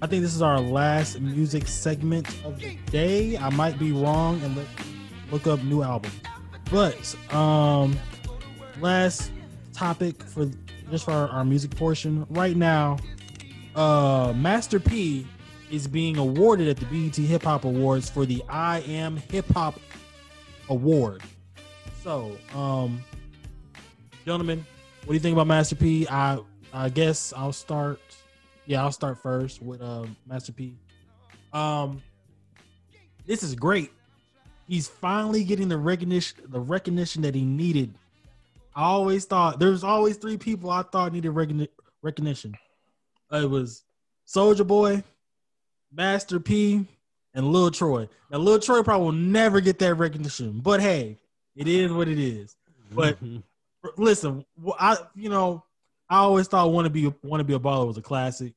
I think this is our last music segment of the day. I might be wrong and look, up new album. But um last topic for just for our, our music portion. Right now, uh Master P is being awarded at the BET Hip Hop Awards for the I Am Hip Hop Award. So, um gentlemen, what do you think about Master P? I I guess I'll start. Yeah, I'll start first with uh, Master P. Um, this is great. He's finally getting the recognition, the recognition that he needed. I always thought there was always three people I thought needed recogni- recognition. It was Soulja Boy, Master P, and Lil Troy. Now Lil Troy probably will never get that recognition, but hey, it is what it is. But listen, I you know I always thought "Want to Be Want to Be a Baller" was a classic,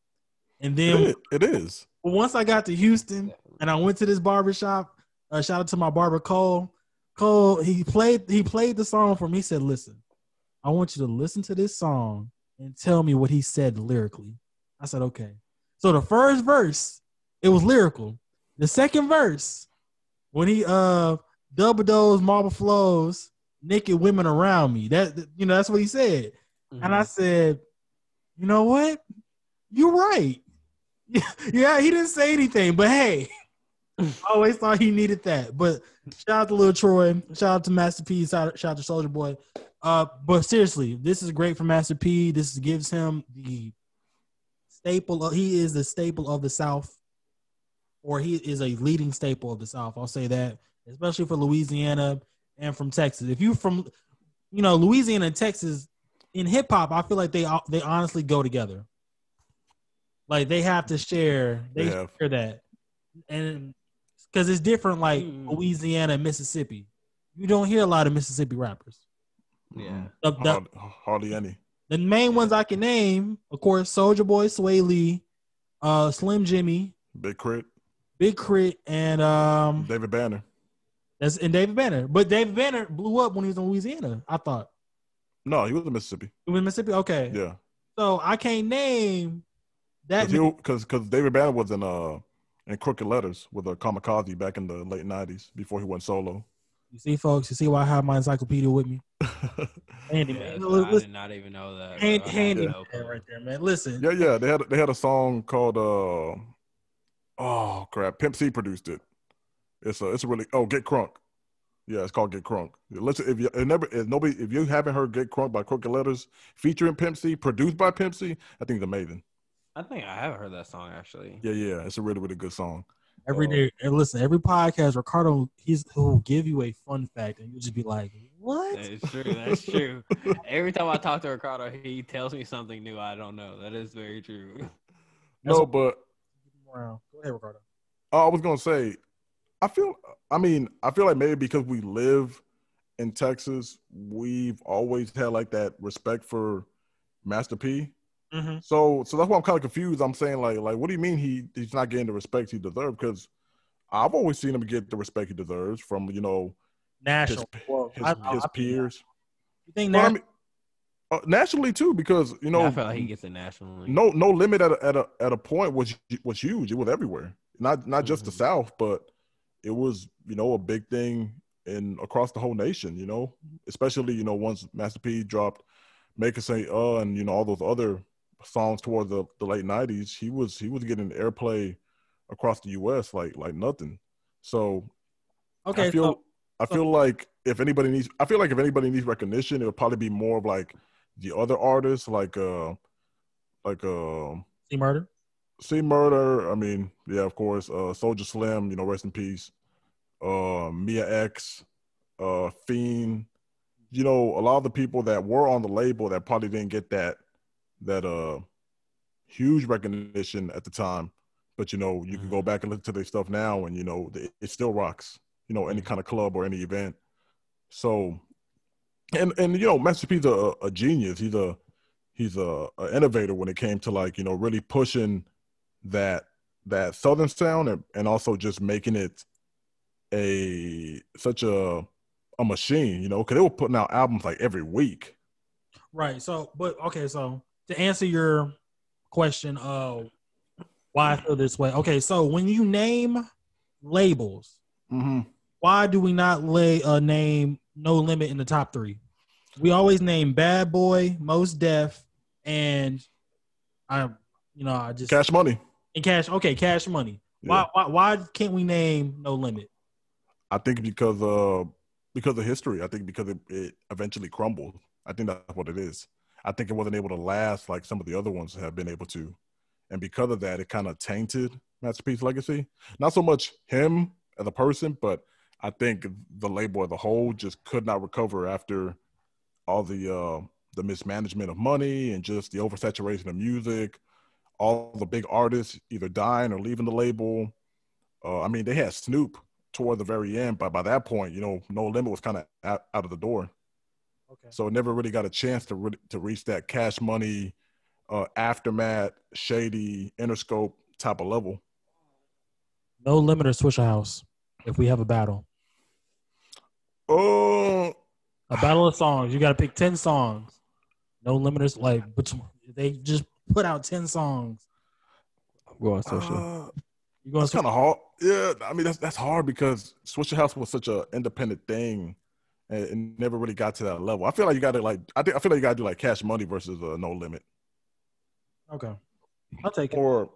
and then It, it is. once I got to Houston and I went to this barber shop, uh, shout out to my barber Cole. Cole, he played he played the song for me. He said, "Listen, I want you to listen to this song and tell me what he said lyrically." I said, "Okay." So the first verse, it was lyrical. The second verse, when he uh double those marble flows, naked women around me. That you know that's what he said. And I said, you know what? You're right. yeah, he didn't say anything, but hey, I always thought he needed that. But shout out to Lil Troy, shout out to Master P, shout, shout out to Soulja Boy. Uh, but seriously, this is great for Master P. This gives him the staple. Of, he is the staple of the South, or he is a leading staple of the South. I'll say that, especially for Louisiana and from Texas. If you from, you know, Louisiana and Texas in hip hop, I feel like they they honestly go together. Like they have to share, they They have. share that, and because it's different, like Hmm. Louisiana and Mississippi. You don't hear a lot of Mississippi rappers. Yeah. The, the, hardly any. the main ones I can name, of course, Soulja Boy, Swae Lee, uh, Slim Jxmmi, Big K.R.I.T., Big K.R.I.T., and um, David Banner. that's and David Banner. But David Banner blew up when he was in Louisiana. I thought No, he was in Mississippi. it was Mississippi. Okay, Yeah, so I can't name that. because because David Banner was in uh in Crooked Lettaz with a Kamikaze back in the late '90s before he went solo. You see, folks, you see why I have my encyclopedia with me. Handy Yeah, man. I Listen, did not even know that. bro. hand, handy no man right there, man. Listen, yeah, yeah. They had they had a song called uh oh crap, Pimp C produced it. It's a it's a really oh Get Crunk. Yeah, it's called Get Crunk. Listen, if you it never if nobody if you haven't heard Get Crunk by Crooked Lettaz featuring Pimp C, produced by Pimp C, I think it's amazing. I think I have heard that song actually. Yeah, yeah, it's a really really good song. every day. And listen, every podcast, Ricardo, he's he'll give you a fun fact, and you'll just be like, "What?" That is true. That's true. Every time I talk to Ricardo, he tells me something new I don't know. That is very true. That's No, what- but Wow. Go ahead, Ricardo. Oh, I was gonna say, I feel. I mean, I feel like maybe because we live in Texas, we've always had like that respect for Master P. Mm-hmm. So, so that's why I'm kind of confused. I'm saying like, like, what do you mean he he's not getting the respect he deserves? Because I've always seen him get the respect he deserves from you know his National. Well, his, I- I- his I- peers. You think Well, national? mean, uh, nationally too, because you know, I feel like he gets it nationally. no no limit at a, at a at a point was was huge. It was everywhere, not not just the Mhm. South, but it was you know a big thing in across the whole nation. You know, especially you know once Master P dropped "Make Us Say Uh" and you know all those other songs towards the, the late '90s, he was he was getting airplay across the U.S. like like nothing. So Okay, I feel so I feel like if anybody needs, I feel like if anybody needs recognition, it would probably be more of like the other artists, like uh, like uh, C Murder. C Murder. I mean, yeah, of course, uh, Soulja Slim. You know, rest in peace. Uh, Mia X, uh, Fiend. You know, a lot of the people that were on the label that probably didn't get that that uh huge recognition at the time. But you know, you can go back and listen to their stuff now, and you know, it, it still rocks. You know, any kind of club or any event. So, and and you know, Master P's a, a genius. He's a he's a, a innovator when it came to like you know really pushing that that southern sound and, and also just making it a such a a machine. You know, because they were putting out albums like every week. Right. So, but okay. So to answer your question, of why I feel this way. Okay, so when you name labels, hmm why do we not lay a name No Limit in the top three? We always name Bad Boy, Most Def, and I, you know, I just Cash Money. And Cash. Okay, Cash Money. Yeah. Why, why? Why can't we name No Limit? I think because uh because of history. I think because it, it eventually crumbled. I think that's what it is. I think it wasn't able to last like some of the other ones have been able to, and because of that, it kind of tainted Master P's Legacy. Not so much him as a person, but I think the label as a whole just could not recover after all the uh, the mismanagement of money and just the oversaturation of music. All the big artists either dying or leaving the label. Uh, I mean, they had Snoop toward the very end, but by that point, you know, No Limit was kind of out, out of the door. Okay. So it never really got a chance to re- to reach that cash money, uh, aftermath, shady, Interscope type of level. No Limit or Swishahouse. If we have a battle, Oh, a battle of songs, you got to pick ten songs. No limiters, like, but they just put out ten songs. Go on, social. uh, You going that's kind of hard. Yeah, I mean that's that's hard because Swishahouse was such an independent thing, and it never really got to that level. I feel like you got to like I think I feel like you got to do like Cash Money versus uh, No Limit, Okay, I'll take it. or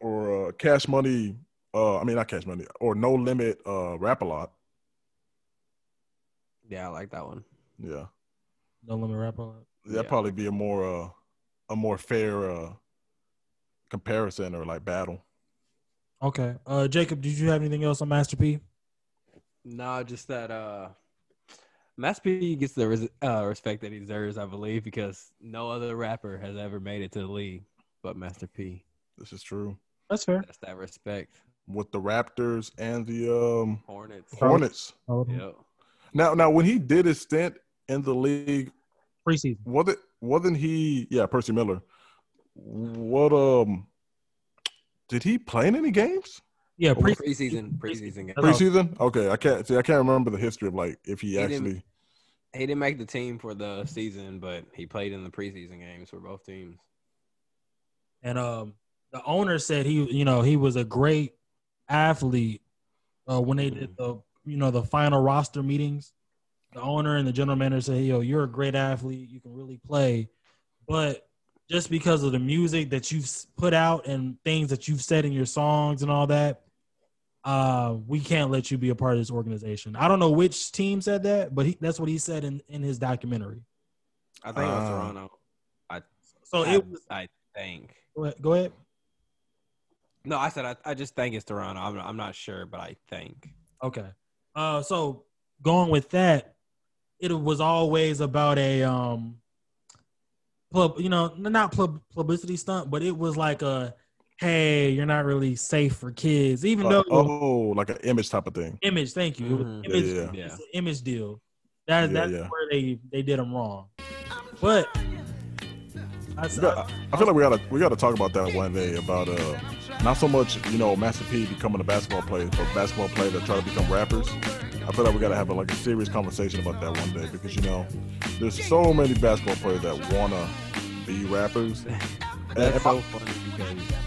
or uh, Cash Money. Uh, I mean not Cash Money or No Limit. Uh, Rap-A-Lot. Yeah, I like that one. Yeah. No limit rap on it. That'd Yeah. probably be a more uh, a more fair uh, comparison or like battle. Okay, uh, Jacob, did you have anything else on Master P? No, just that uh Master P gets the res- uh, respect that he deserves, I believe, because no other rapper has ever made it to the league but Master P. This is true. That's fair. That's that respect. With the Raptors and the um, Hornets. Hornets. Yep. Now, now when he did his stint in the league, Preseason. was it wasn't he? Yeah, Percy Miller. What um? Did he play in any games Yeah, pre- Preseason. Preseason game. Preseason? Okay, I can't see. I can't remember the history of like if he, He didn't- actually. He didn't make the team for the season, but he played in the preseason games for both teams. and um, the owner said he, you know, he was a great athlete uh, when they did the, you know, the final roster meetings. The owner and the general manager said, "Yo, you're a great athlete. You can really play, but just because of the music that you've put out and things that you've said in your songs and all that, uh, we can't let you be a part of this organization." I don't know which team said that, but he, that's what he said in in his documentary. I think it was Ah. Toronto. So I, it was. I think. Go ahead. Go ahead. No, I said I, I just think it's Toronto. I'm, I'm not sure, but I think. Okay. Uh, so going with that, it was always about a um, pub, you know, not pub, publicity stunt, but it was like a, hey, you're not really safe for kids, even Uh, though oh, like an image type of thing. image. Thank you. It was Mhm. image, Yeah, yeah. Yeah. It's an image deal. That, Yeah, that's yeah. where they they did them wrong. But I, got- I feel like we gotta we gotta talk about that one day about uh not so much you know Master P becoming a basketball player, but basketball players that try to become rappers. I feel like we gotta have a, like a serious conversation about that one day because you know there's so many basketball players that wanna be rappers. That's so funny because